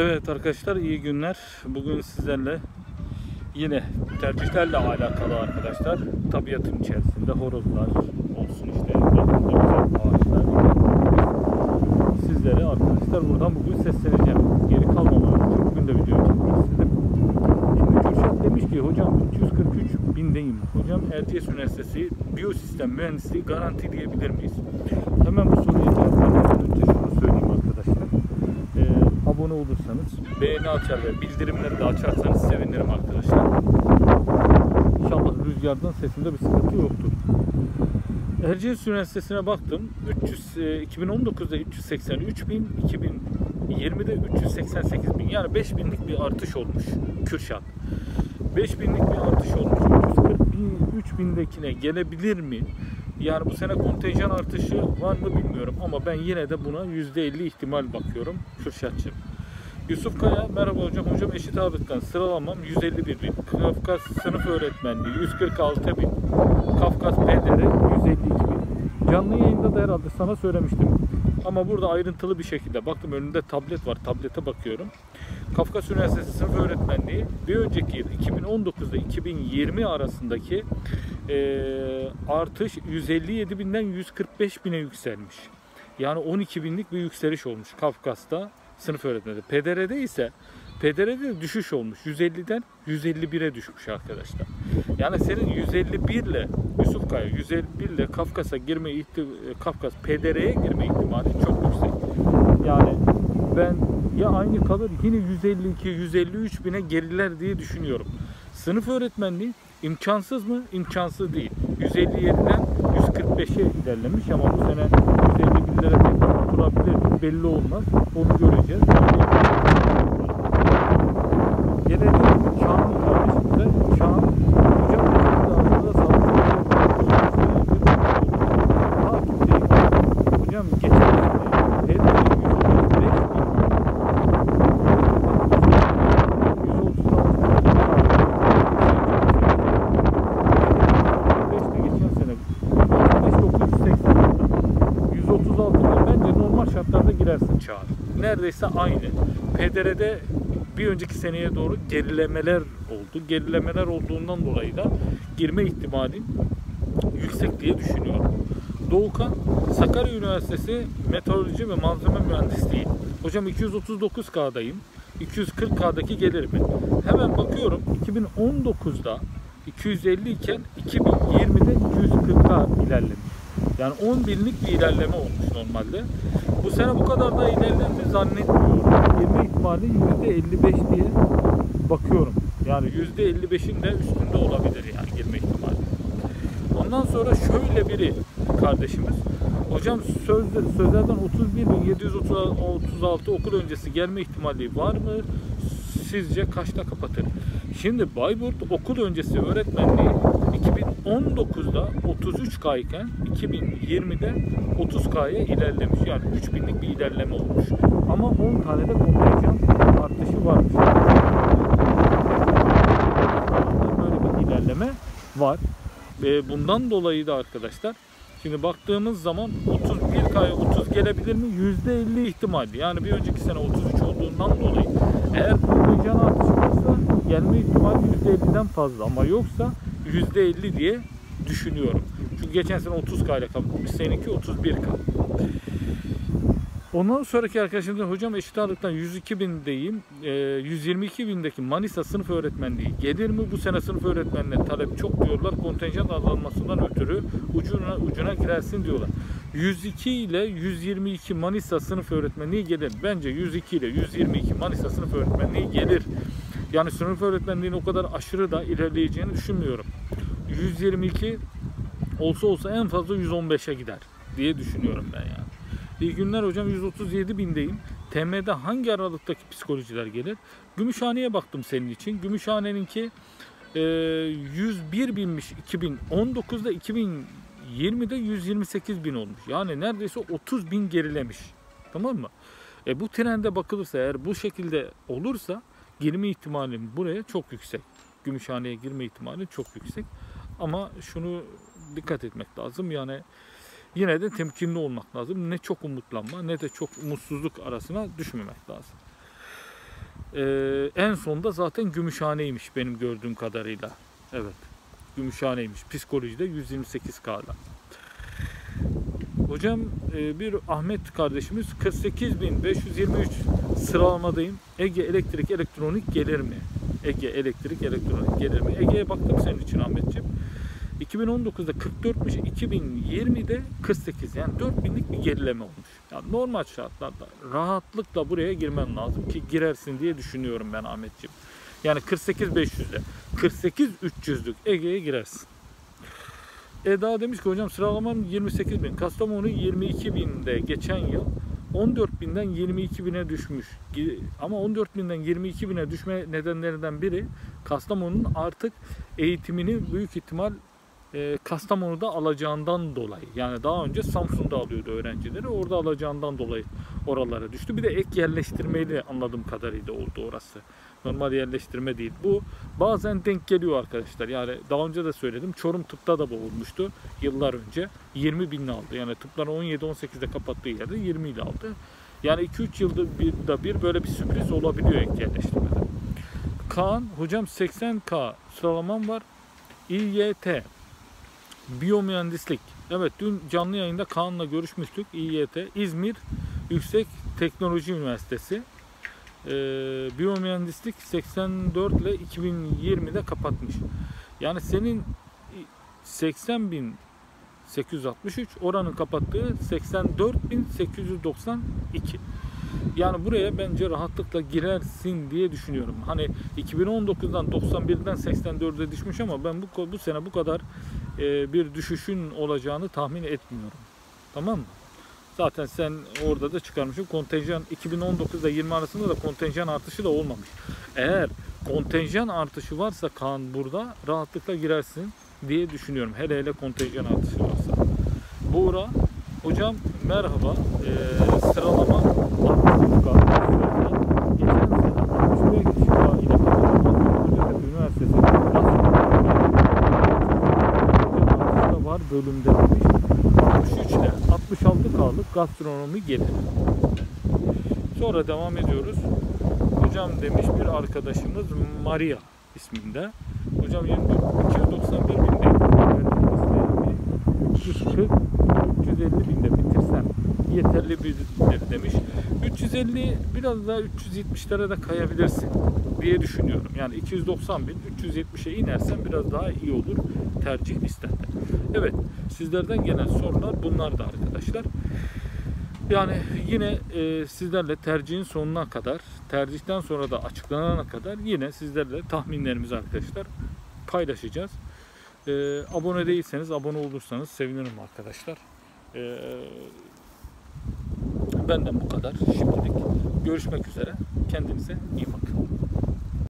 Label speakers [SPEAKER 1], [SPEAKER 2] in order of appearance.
[SPEAKER 1] Evet arkadaşlar iyi günler. Bugün sizlerle yine tercihlerle alakalı arkadaşlar. Tabiatın içerisinde horozlar olsun işte. ağaçlar. Sizlere arkadaşlar buradan bugün sesleneceğim. Geri kalmamanız için bugün de video çekmek. Şimdi Kürşat demiş ki hocam 343 bindeyim. Hocam Erciyes Üniversitesi Biyosistem Mühendisliği garanti diyebilir miyiz? Hemen bu soruya cevap vermeden önce şunu söyleyeyim arkadaşlar. Ee, abone olursanız, beğeni açar ve bildirimleri de açarsanız sevinirim arkadaşlar. İnşallah rüzgardan sesimde bir sıkıntı yoktur. Erciyes Üniversitesi'ne baktım. 300, e, 2019'da 383 bin, 2020'de 388 bin. Yani 5 binlik bir artış olmuş Kürşat. 5 binlik bir artış olmuş. 340 bin, 3 bindekine gelebilir mi? Yani bu sene kontenjan artışı var mı bilmiyorum ama ben yine de buna %50 ihtimal bakıyorum Kürşatçım. Yusuf Kaya, merhaba hocam. Hocam eşit ağırlıktan sıralamam 151 bin. Kafkas sınıf öğretmenliği 146 bin. Kafkas PDR 152 bin. Canlı yayında da herhalde sana söylemiştim. Ama burada ayrıntılı bir şekilde baktım önünde tablet var. Tablete bakıyorum. Kafkas Üniversitesi sınıf öğretmenliği bir önceki yıl 2019'da 2020 arasındaki eee, artış 157 binden 145 bine yükselmiş. Yani 12 binlik bir yükseliş olmuş Kafkas'ta sınıf öğretmeni. PDR'de ise PDR'de de düşüş olmuş. 150'den 151'e düşmüş arkadaşlar. Yani senin 151 ile Yusuf Kaya 151 ile Kafkas'a girme ihti Kafkas PDR'ye girme ihtimali çok yüksek. Yani ben ya aynı kalır yine 152 153 bine geriler diye düşünüyorum. Sınıf öğretmenliği imkansız mı? İmkansız değil. 157'den 145'e ilerlemiş ama bu sene 151'lere tekrar oturabilir? Belli olmaz. Onu göreceğiz. Gelelim Şahan kardeşimize. Şahan hocam hocam da sağlık Takipteyim. Hocam geçen sene TED'de 135 bin 136'da bence normal şartlarda girersin çağa. Neredeyse aynı. PDR'de bir önceki seneye doğru gerilemeler oldu. Gerilemeler olduğundan dolayı da girme ihtimalin yüksek diye düşünüyorum. Doğukan Sakarya Üniversitesi Meteoroloji ve Malzeme Mühendisliği. Hocam 239K'dayım. 240K'daki gelir mi? Hemen bakıyorum 2019'da 250 iken 2020'de 240K ilerlemiş. Yani 10 binlik bir ilerleme olmuş normalde. Bu sene bu kadar da ilerlendi zannetmiyorum. Girme ihtimali %55 diye bakıyorum. Yani %55'in de üstünde olabilir yani girme ihtimali. Ondan sonra şöyle biri kardeşimiz. Hocam sözde, sözlerden 31.736 okul öncesi gelme ihtimali var mı? Sizce kaçta kapatır? Şimdi Bayburt okul öncesi öğretmenliği 2019'da 33K iken 2020'de 30K'ya ilerlemiş. Yani 3000'lik bir ilerleme olmuş. Ama 10 tane de kontenjan artışı varmış. Böyle bir ilerleme var. Ve bundan dolayı da arkadaşlar şimdi baktığımız zaman 31K'ya 30 gelebilir mi? %50 ihtimal. Yani bir önceki sene 33 olduğundan dolayı eğer kontenjan artışı varsa gelme ihtimali %50'den fazla ama yoksa %50 diye düşünüyorum. Çünkü geçen sene 30K ile kapatmış. Seninki 31K. Ondan sonraki arkadaşım da hocam eşit ağırlıktan 102 bindeyim. E, 122 bindeki Manisa sınıf öğretmenliği gelir mi? Bu sene sınıf öğretmenliğine talep çok diyorlar. Kontenjan azalmasından ötürü ucuna ucuna girersin diyorlar. 102 ile 122 Manisa sınıf öğretmenliği gelir. Bence 102 ile 122 Manisa sınıf öğretmenliği gelir. Yani sınıf öğretmenliğinin o kadar aşırı da ilerleyeceğini düşünmüyorum. 122 olsa olsa en fazla 115'e gider diye düşünüyorum ben yani. İyi günler hocam 137 bindeyim. TM'de hangi aralıktaki psikolojiler gelir? Gümüşhane'ye baktım senin için. Gümüşhane'ninki e, 101 binmiş 2019'da 2020'de 128 bin olmuş. Yani neredeyse 30 bin gerilemiş. Tamam mı? E, bu trende bakılırsa eğer bu şekilde olursa girme ihtimalim buraya çok yüksek. Gümüşhane'ye girme ihtimali çok yüksek. Ama şunu dikkat etmek lazım. Yani yine de temkinli olmak lazım. Ne çok umutlanma ne de çok umutsuzluk arasına düşmemek lazım. Ee, en sonda zaten Gümüşhane'ymiş benim gördüğüm kadarıyla. Evet. Gümüşhane'ymiş. Psikolojide 128K'da. Hocam e, bir Ahmet kardeşimiz 48.523 sıralamadayım. Ege Elektrik Elektronik gelir mi? Ege Elektrik Elektronik gelir mi? Ege'ye baktım senin için Ahmetciğim. 2019'da 44'müş, 2020'de 48. Yani 4000'lik bir gerileme olmuş. Yani normal şartlarda rahatlıkla buraya girmen lazım ki girersin diye düşünüyorum ben Ahmetciğim. Yani 48 500'de 48 300'lük Ege'ye girersin. Eda demiş ki hocam sıralamam 28 bin. Kastamonu 22 binde geçen yıl 14 binden 22 bine düşmüş. Ama 14 binden 22 bine düşme nedenlerinden biri Kastamonu'nun artık eğitimini büyük ihtimal e, Kastamonu'da alacağından dolayı. Yani daha önce Samsun'da alıyordu öğrencileri. Orada alacağından dolayı oralara düştü. Bir de ek yerleştirmeyle anladığım kadarıyla oldu orası. Normal yerleştirme değil. Bu bazen denk geliyor arkadaşlar. Yani daha önce de söyledim. Çorum tıpta da bu olmuştu yıllar önce. 20 bin aldı. Yani tıpların 17-18'de kapattığı yerde 20 ile aldı. Yani 2-3 yılda bir, da bir böyle bir sürpriz olabiliyor ek yerleştirmede. Kaan, hocam 80K sıralamam var. İYT, biyomühendislik. Evet dün canlı yayında Kaan'la görüşmüştük. İYT, İzmir Yüksek Teknoloji Üniversitesi. Ee, biyomühendislik 84 ile 2020'de kapatmış. Yani senin 80 bin 863 oranın kapattığı 84.892. Yani buraya bence rahatlıkla girersin diye düşünüyorum. Hani 2019'dan 91'den 84'e düşmüş ama ben bu bu sene bu kadar e, bir düşüşün olacağını tahmin etmiyorum. Tamam mı? Zaten sen orada da çıkarmışsın. Kontenjan 2019'da 20 arasında da kontenjan artışı da olmamış. Eğer kontenjan artışı varsa Kaan burada rahatlıkla girersin diye düşünüyorum. Hele hele kontenjan artışı varsa. Buğra, hocam merhaba. Ee, sıralama 60 galiba. Geçen sene 65 kişi daha ile Kocaeli Üniversitesi gastronomi var bölümde demiş. 63 ile 66 K'lık gastronomi gelir. Sonra devam ediyoruz. Hocam demiş bir arkadaşımız Maria isminde. Hocam 24, 291 binde 340 350 binde bitirsem yeterli bir demiş. 350 biraz daha 370'lere de kayabilirsin diye düşünüyorum. Yani 290 bin 370'e inersen biraz daha iyi olur tercih listende. Evet sizlerden gelen sorular bunlar da arkadaşlar. Yani yine e, sizlerle tercihin sonuna kadar, tercihten sonra da açıklanana kadar yine sizlerle tahminlerimizi arkadaşlar paylaşacağız. E, abone değilseniz, abone olursanız sevinirim arkadaşlar. E, benden bu kadar şimdilik. Görüşmek üzere. Kendinize iyi bakın.